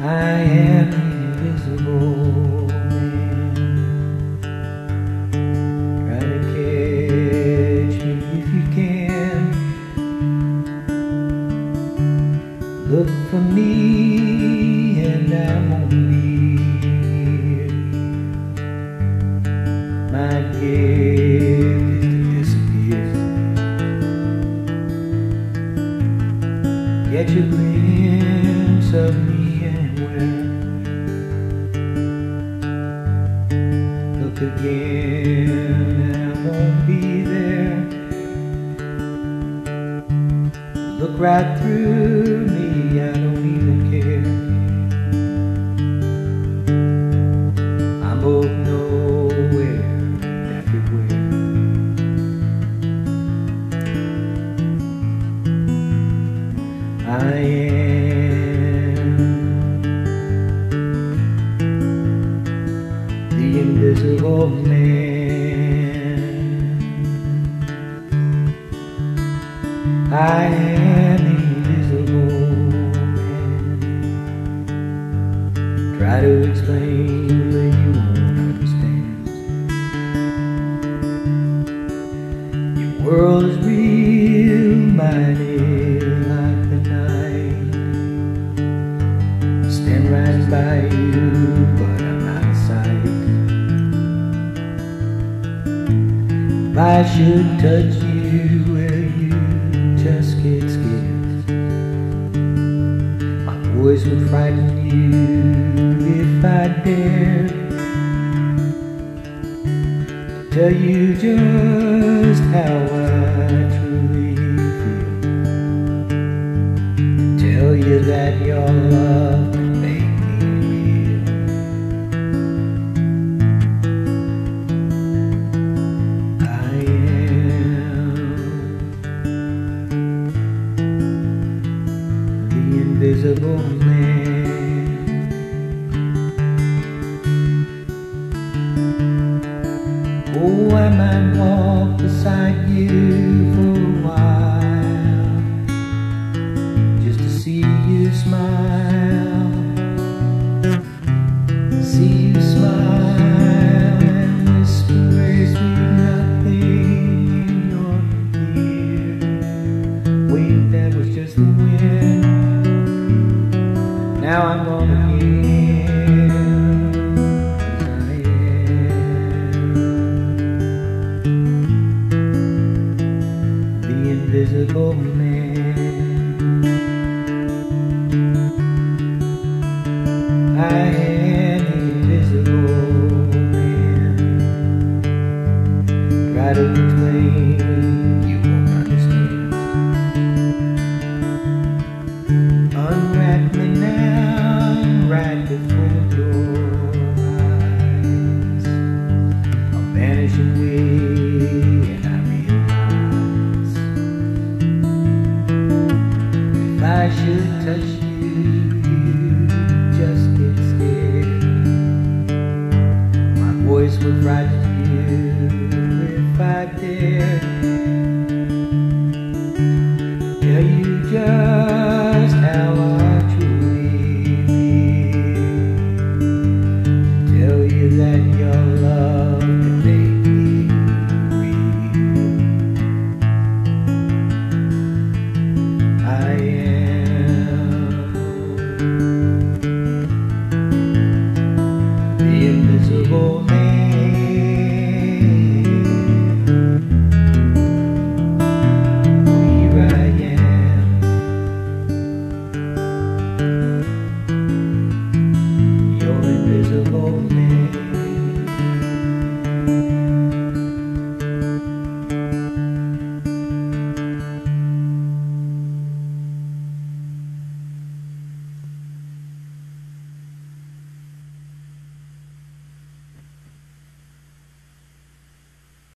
I am invisible man. Try to catch me if you can. Look for me and I won't be here. My gift Glimpse of me anywhere. Look again, and I won't be there. Look right through me, I am the invisible man. I am invisible man. Try to explain, but you won't understand. Your world is real, mine but I'm sight. If I should touch you, will you just get scared? My voice would frighten you if I dared. Tell you just how I truly feel. Tell you that your love Oh, I walk beside you The invisible man. To explain, you won't understand. Unwrap me now, right before your eyes. I'm vanishing away, and I realize if I should touch were